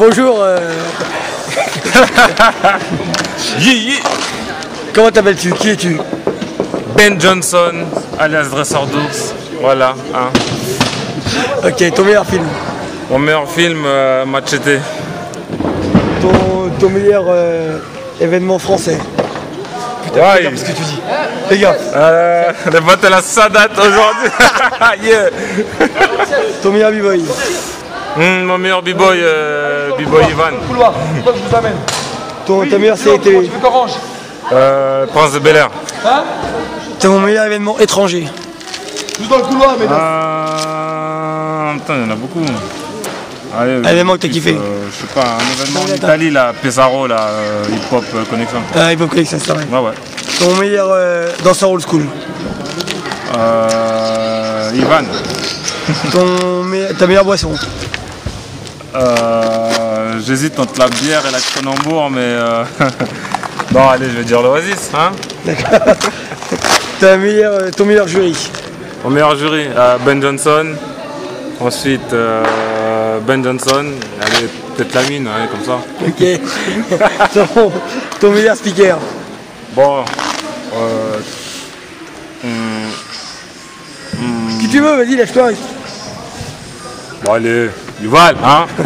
bonjour. euh, comment t'appelles-tu? Qui es-tu? Ben Johnson, alias dresseur d'ours. Voilà. hein. Ok, ton meilleur film? Mon meilleur film, euh, Machete. Ton, ton meilleur euh, événement français. Ouais, Regarde ce que tu dis. Les gars, euh, le vote à la Sadat aujourd'hui. Yeah. ton meilleur b-boy. Hmm, mon meilleur b-boy, euh, b-boy Ivan. couloir, pourquoi je vous amène Ton, ta meilleure. Tu veux qu'on range Euh, Prince de Bel Air. Hein Ton meilleur événement étranger. Juste dans le couloir, mesdames. Euh, putain, il y en a beaucoup. Allez, Un événement que t'as kiffé. euh, Je sais pas, un événement en Italie, là, Pesaro, là, euh, Hip Hop euh, Connection. Ah, Hip Hop Collection, c'est vrai. Ouais, ouais. Ton meilleur euh, danseur old school. Euh, Ivan. Ton me- ta meilleure boisson. Euh, J'hésite entre la bière et la Cronenbourg, mais. euh, non, allez, je vais dire l'Oasis. Hein meilleure, euh, ton meilleur jury. Mon meilleur jury, euh, Ben Johnson. Ensuite, euh, Ben Johnson. Allez, peut-être la mine, allez, comme ça. Ok. ton, ton meilleur speaker. Bon. Euh, hmm, Qui tu veux, vas-y, lâche-toi. bon, allez, Duval, hein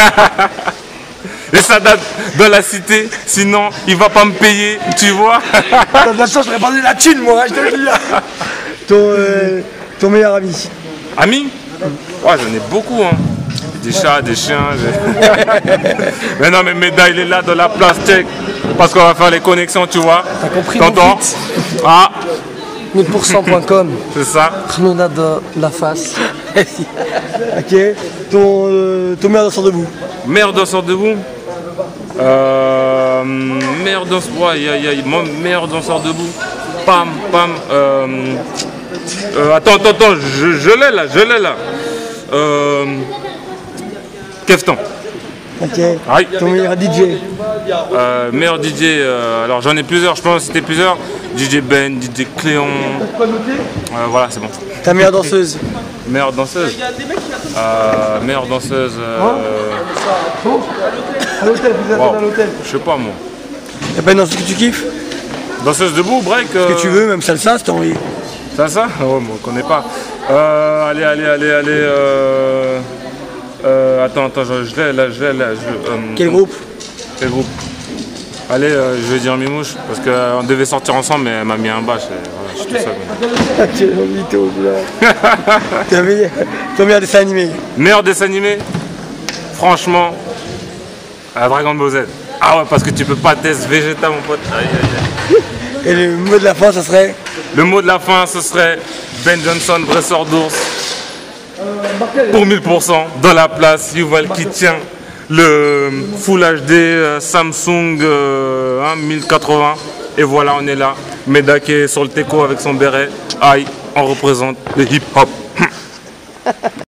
Et ça date dans la cité, sinon il va pas me payer, tu vois de la chance, j'aurais parlé de la thune, moi, je te le dis. Ton, euh, ton meilleur ami. Ami? Ouais, j'en ai beaucoup, hein. Des chats, des chiens. mais non, mais Méda, il est là dans la place check. Parce qu'on va faire les connexions, tu vois. T'as compris T'entends? Ah, 1000%.com, c'est ça. Arnaud de la face. Ok. Ton, euh, ton meilleur danseur debout. Meilleur danseur debout euh, Meilleur danseur. Ouais, aïe, aïe, aïe. Mon meilleur danseur debout. Pam, pam. Euh, euh, attends, attends, attends. Je, je l'ai là, je l'ai là. Euh, Keftan. Ok. Aïe. Ton meilleur DJ. Euh, meilleur DJ, euh, alors j'en ai plusieurs, je pense que c'était plusieurs. DJ Ben, DJ Cléon. Euh, voilà, c'est bon. Ta meilleure danseuse. Meilleure danseuse. Euh, meilleure danseuse. euh, À l'hôtel, vous êtes wow. à l'hôtel. Je sais pas moi. Y'a pas une danseuse que tu kiffes Danseuse debout, break. Que tu veux, même salsa, si t'as envie. Ça, ça Oh, moi, on connaît pas. Euh, allez, allez, allez, allez. Euh, euh, attends, attends, je, je l'ai là, je l'ai là. je- euh, Quel groupe? Quel groupe? Allez, euh, je vais dire Mimouche, parce qu'on devait sortir ensemble, mais elle m'a mis un bâche. je suis tout seul. Mytho, meilleure- Ton meilleur dessin animé. Meilleur dessin animé Franchement, la Dragon Ball Z. Ah ouais, parce que tu peux pas tester Vegeta, mon pote. Aïe, aïe, aïe. Et le mot de la fin, ça serait Le mot de la fin, ce serait Ben Johnson, dresseur d'ours. Pour 1000%, dans la place, Yuval qui tient le Full HD euh, Samsung euh, hein, 1080. Et voilà, on est là. Medake sur le teco avec son béret. Aïe, on représente le hip-hop.